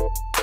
you.